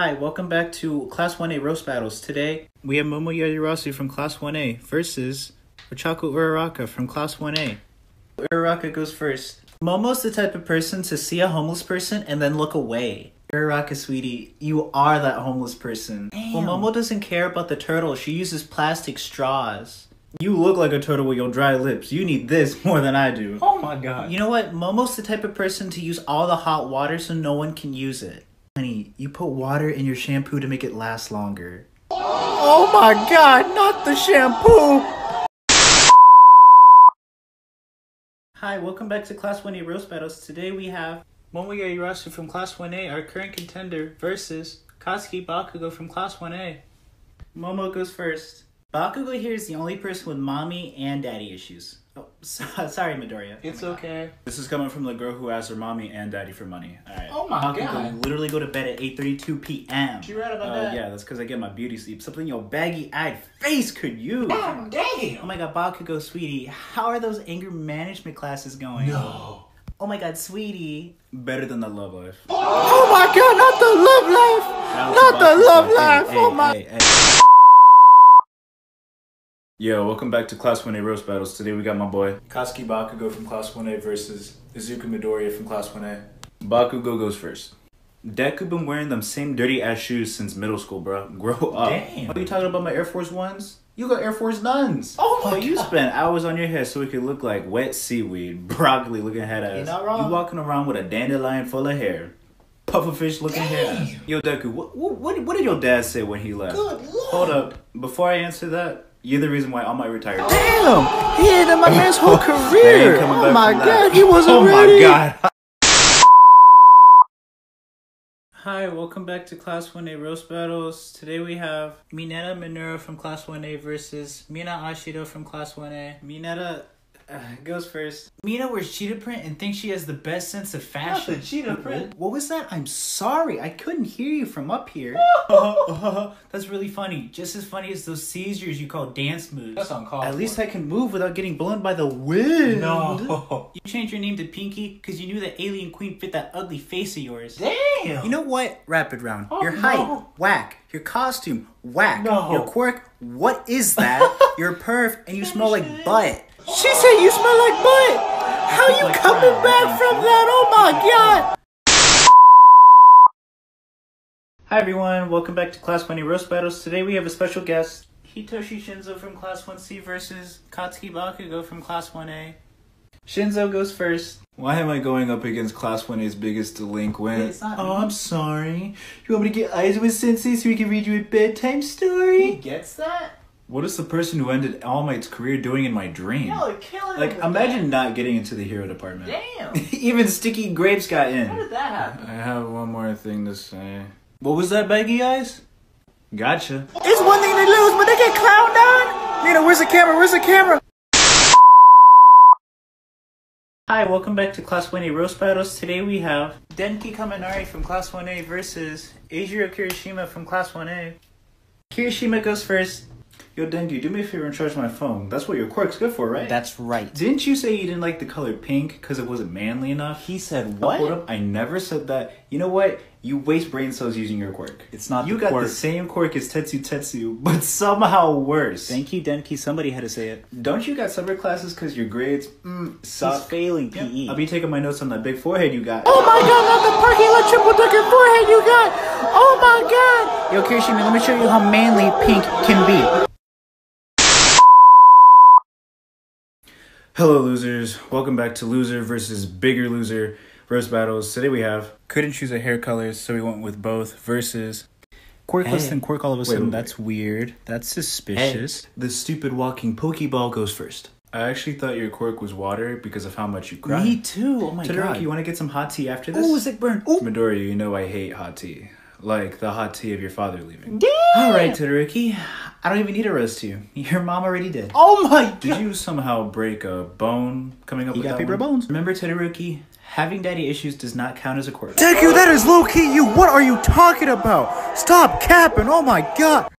Hi, welcome back to Class 1A Roast Battles. Today, we have Momo Yaoyorozu from Class 1A versus Ochako Uraraka from Class 1A. Uraraka goes first. Momo's the type of person to see a homeless person and then look away. Uraraka, sweetie, you are that homeless person. Well, Momo doesn't care about the turtle. She uses plastic straws. You look like a turtle with your dry lips. You need this more than I do. Oh my god. You know what? Momo's the type of person to use all the hot water so no one can use it. Honey, you put water in your shampoo to make it last longer. Oh my god, not the shampoo! Hi, welcome back to Class 1A Roast Battles. Today we have Momo Yaoyorozu from Class 1A, our current contender, versus Katsuki Bakugo from Class 1A. Momo goes first. Bakugo here is the only person with mommy and daddy issues. Oh, so, sorry, Midoriya. It's okay. This is coming from the girl who asked her mommy and daddy for money. Alright. Oh my Bakugo god. literally go to bed at 8.32 p.m. She read about Uh, that. yeah, that's because I get my beauty sleep. Something your baggy-eyed face could use. God damn. Oh my god, Bakugo, sweetie, how are those anger management classes going? No. Oh my god, sweetie. Better than the love life. Oh my god, not the love life! Not the love life! hey, Oh my. hey, hey. Yo, welcome back to Class 1A Roast Battles. Today we got my boy Katsuki Bakugo from Class 1A versus Izuku Midoriya from Class 1A. Bakugo goes first. Deku been wearing them same dirty ass shoes since middle school, bro. Grow up. Damn. Are you talking about my Air Force Ones? You got Air Force Nuns. Oh my But you spent hours on your head so it could look like wet seaweed, broccoli looking head ass. You're not wrong. You walking around with a dandelion full of hair, pufferfish looking hair. Yo, Deku, what, what what did your dad say when he left? Good lord. Hold up, before I answer that, you're the reason why I might retire. Damn! He ended my man's whole career! ain't coming Oh my god, that. he wasn't Oh ready! my god. Hi, welcome back to Class 1A Roast Battles. Today we have Mineta Minoru from Class 1A versus Mina Ashido from Class 1A. Mineta uh, goes first. Mina wears cheetah print and thinks she has the best sense of fashion. Not the cheetah print. What was that? I'm sorry, I couldn't hear you from up here. That's really funny. Just as funny as those seizures you call dance moves. That's uncalled At least for. I can move without getting blown by the wind. No. You changed your name to Pinky because you knew that Alien Queen fit that ugly face of yours. Damn! You know what? Rapid round. Oh, your height, no. whack. Your costume, whack. No. Your quirk, what is that? You're perf and you smell like butt. She said you smell like butt! How you Like coming crap. back from that? Oh my god! Hi everyone, welcome back to Class 1A Roast Battles. Today we have a special guest, Hitoshi Shinzo from Class 1C versus Katsuki Bakugo from Class 1A. Shinzo goes first. Why am I going up against Class 1A's biggest delinquent? It's not oh, me. I'm sorry. You want me to get Aizawa Sensei so we can read you a bedtime story? He gets that? What is the person who ended All Might's career doing in my dream? killing like, imagine not getting into the hero department. Damn. Even Sticky Grapes got in. How did that happen? I have one more thing to say. What was that, Baggy Eyes? Gotcha. It's one thing to lose, but they get clowned on? Nina, where's the camera? Where's the camera? Hi, welcome back to Class 1A Roast Battles. Today we have Denki Kaminari from Class 1A versus Eijiro Kirishima from Class 1A. Kirishima goes first. Yo, Denki, do me a favor and charge my phone. That's what your quirk's good for, right? That's right. Didn't you say you didn't like the color pink because it wasn't manly enough? He said what? Hold up, I never said that. You know what? You waste brain cells using your quirk. It's not You the got quirk. the same quirk as Tetsu Tetsu, but somehow worse. Thank you, Denki. Somebody had to say it. Don't you got summer classes because your grades mm, He's failing Yeah, PE. I'll be taking my notes on that big forehead you got. Oh my god, not the perky little triple ducking forehead you got! Oh my god! Yo, Kirishima, let me show you how manly pink can be. Hello, losers. Welcome back to Loser versus Bigger Loser roast battles. Today we have couldn't choose a hair color, so we went with both versus Quirkless Hey. and quirk all of a sudden. wait, wait. That's weird. That's suspicious. the stupid walking Pokeball goes first. I actually thought your quirk was water because of how much you cry. Me too. Oh my Todoroki, god. you want to get some hot tea after this? Ooh, sick burn. Ooh. Midori, you know I hate hot tea. Like the hot tea of your father leaving. Damn! Alright, Todoroki. I don't even need to roast you. Your mom already did. Oh my god! Did you somehow break a bone coming up He with got that paper one? bones. Remember, Todoroki? Having daddy issues does not count as a quirk. Deku, that is low key you. What are you talking about? Stop capping. Oh my god.